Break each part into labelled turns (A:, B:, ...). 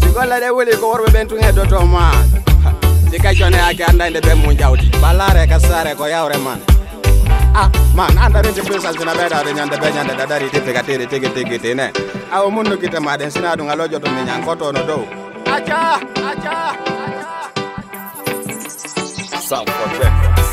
A: sigollade woli ko worɓe ɓen tuŋeɗo to ma sika cone yake andayde ɓe mum jawdi ballare ka sare ko yawre ah, man a man andarin ti prisal sina ɓeɗawde ñande ɓe ñande ɗaɗari tippe ka tiri tigi tigi tine. Awo mun nukkite maɗen sina ɗum alojo ɗum mi ñankotono dow aca aca aca Sound for breakfast.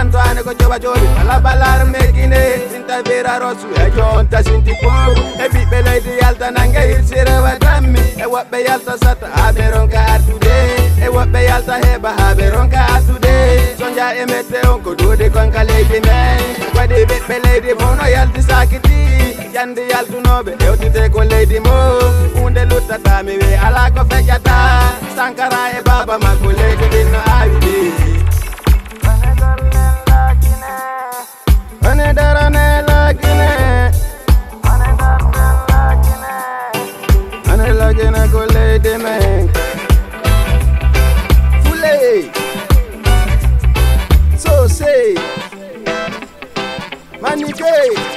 A: Kanto ane ko joba jobi Bala balar megine Sinta rosu E jonta sinti pogu E biɓɓe leydi yalta nanga hilsire wa dammi E woɓɓe yalta sata habe ronka artude E woɓɓe yalta heɓa habe ronka artude Sonja e mette on ko duudi konka leydi men Waɗi ɓiɓɓe leydi mono yalti sakiti Yandi yaltunoɓe ƴewtite ko leydi mo. Hunde luttata mi wi ala ko feƴata Sankara e baba makko leydi ɗin again I go lay the man. Fully. So say. Manicate.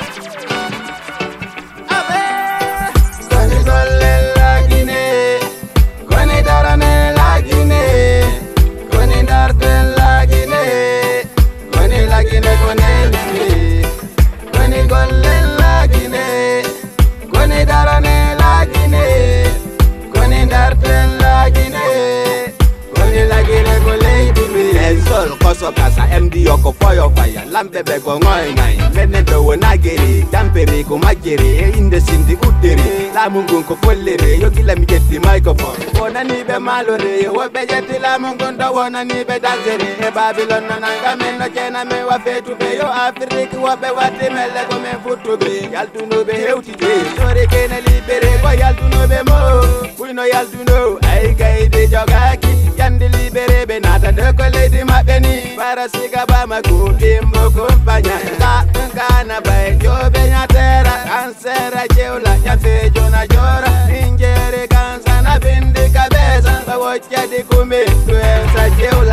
A: Koso kasa MD yoko foyo faya Lambe be go ngoy. Ngay Mene do wona geri Dampere ko majere E inde sindi uddere Lamungun ko follere Yo gila mi jetti microphone. Wona ni be malore Yo wobe jetti lamungun do wona ni be dansere E Babylon nananga men no jena me wa fetu be Yo Afrique wobe wati mele ko men futu be Yaltuno be hewti be Sore kene libere ko yaltuno be mo. Kuino yaltuno Ay gaide jogaki Yandi mata doko leydi maɓɓe ni bara siga bama kuɓimbo kumpaña ta ɗum kana bay joɓe ñatera kan sera jewla ñafejo na jora min jeeri kan sana bindi kabesa ɓa woccadi kumi ɗuesa jewla